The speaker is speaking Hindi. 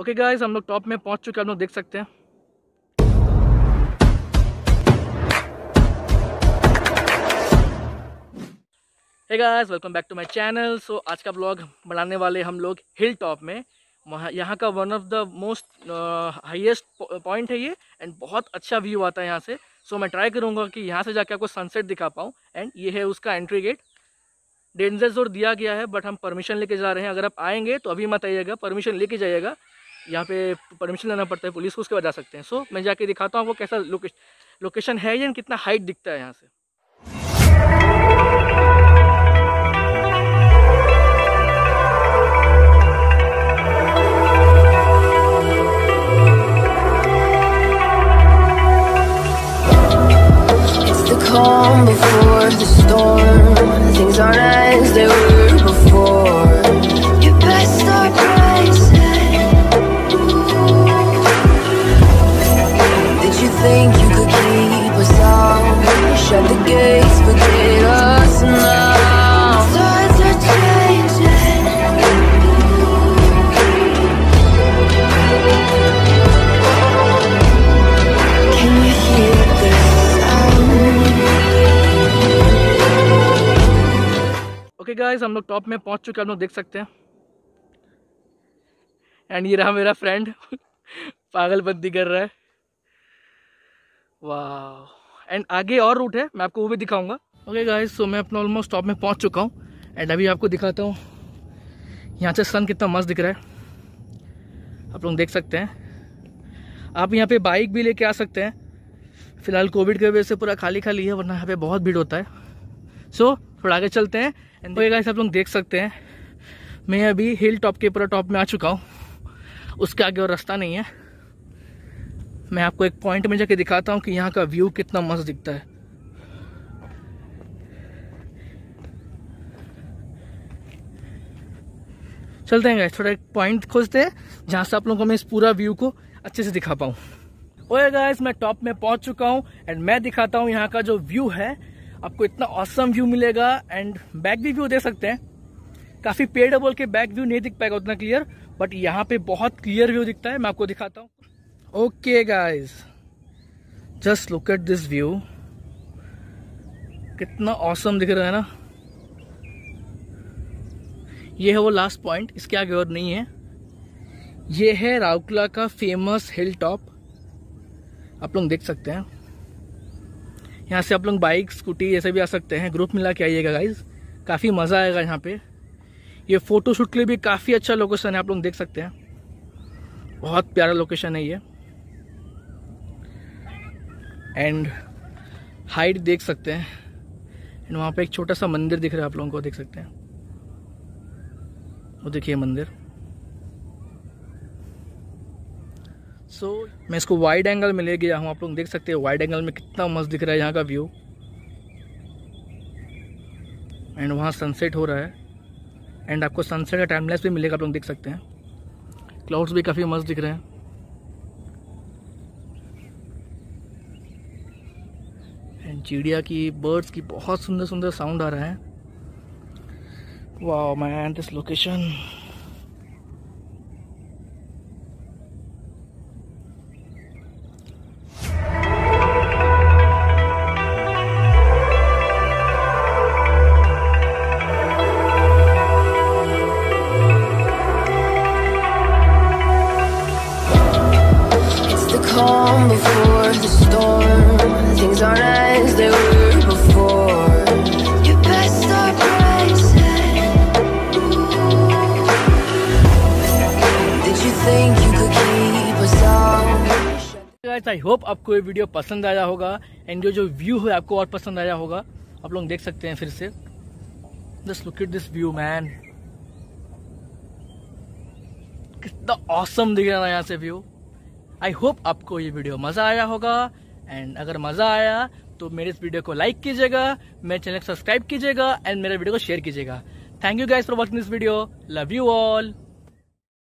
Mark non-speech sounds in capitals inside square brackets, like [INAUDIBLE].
ओके गाइस हम लोग टॉप में पहुँच चुके हैं आप लोग देख सकते हैं। Hey guys welcome back to my channel so आज का ब्लॉग बनाने वाले हम लोग हिल टॉप में। यहाँ का one of the most highest point है ये एंड बहुत अच्छा व्यू आता है यहाँ से। सो so, मैं ट्राई करूँगा कि यहाँ से जाके आपको सनसेट दिखा पाऊँ एंड ये है उसका एंट्री गेट डेंजर ज़ोर दिया गया है बट हम परमिशन लेके जा रहे हैं। अगर आप आएँगे तो अभी मत आइएगा परमिशन लेके जाइएगा। यहाँ पे परमिशन लेना पड़ता है पुलिस को उसके बाद जा सकते हैं। सो मैं जाके दिखाता हूँ वो कैसा लोकेशन लोकेशन है या कितना हाइट दिखता है यहाँ से। गाइस हम लोग टॉप में पहुँच चुके हैं आप लोग देख सकते हैं। एंड ये रहा मेरा फ्रेंड [LAUGHS] पागलबंदी कर रहा है। वाह एंड आगे और रूट है मैं आपको वो भी दिखाऊँगा। ओके गाइस सो मैं अपना ऑलमोस्ट टॉप में पहुँच चुका हूँ एंड अभी आपको दिखाता हूँ यहाँ से सन कितना मस्त दिख रहा है। आप लोग देख सकते हैं। आप यहाँ पे बाइक भी लेके आ सकते हैं। फ़िलहाल कोविड की वजह से पूरा खाली खाली है वरना यहाँ पे बहुत भीड़ होता है। सो so, थोड़ा आगे चलते हैं। एंड तो गाइस आप लोग देख सकते हैं। मैं अभी हिल टॉप के पूरा टॉप में आ चुका हूँ। उसके आगे और रास्ता नहीं है। मैं आपको एक पॉइंट में जाके दिखाता हूँ कि यहाँ का व्यू कितना मस्त दिखता है। चलते हैं गाइस थोड़ा एक पॉइंट खोजते हैं जहाँ से आप लोगों को मैं इस पूरा व्यू को अच्छे से दिखा पाऊँ। ओए गाइस मैं टॉप में पहुँच चुका हूँ। एंड मैं दिखाता हूँ यहाँ का जो व्यू है आपको इतना औसम व्यू मिलेगा एंड बैक भी व्यू दे सकते हैं। काफ़ी पेड़ बोल के बैक व्यू नहीं दिख पाएगा उतना क्लियर बट यहाँ पे बहुत क्लियर व्यू दिखता है, मैं आपको दिखाता हूँ। Okay guys just look at this view कितना औसम दिख रहा है ना। ये है वो लास्ट पॉइंट इसके आगे और नहीं है। ये है राउकला का फ़ेमस हिल टॉप आप लोग देख सकते हैं। यहाँ से आप लोग बाइक, स्कूटी ऐसे भी आ सकते हैं। ग्रुप मिला के आइएगा गाइज़ काफ़ी मज़ा आएगा यहाँ पे। ये फ़ोटो शूट के लिए भी काफ़ी अच्छा लोकेशन है, आप लोग देख सकते हैं। बहुत प्यारा लोकेशन है ये। एंड हाइट देख सकते हैं। एंड वहाँ पे एक छोटा सा मंदिर दिख रहा है, आप लोगों को देख सकते हैं। वो देखिए मंदिर। सो मैं इसको वाइड एंगल में ले गया हूँ। आप लोग देख सकते हैं वाइड एंगल में कितना मस्त दिख रहा है यहाँ का व्यू एंड वहाँ सनसेट हो रहा है। एंड आपको सनसेट का टाइमलेस भी मिलेगा, आप लोग देख सकते हैं। क्लाउड्स भी काफ़ी मस्त दिख रहे हैं। एंड चिड़िया की बर्ड्स की बहुत सुंदर सुंदर साउंड आ रहा है। वाह man this location calm before the storm. Things aren't as they were before. You best start rising. Did you think you could keep us out? I hope आपको ये वीडियो पसंद आया होगा एंड जो जो व्यू है आपको और पसंद आया होगा आप लोग देख सकते हैं फिर से just look at this view man कितना ऑसम दिख रहा है यहाँ से व्यू आई होप आपको ये वीडियो मज़ा आया होगा। एंड अगर मज़ा आया तो मेरे इस वीडियो को लाइक कीजिएगा, मेरे चैनल को सब्सक्राइब कीजिएगा एंड मेरे वीडियो को शेयर कीजिएगा। Thank you guys for watching this video love you all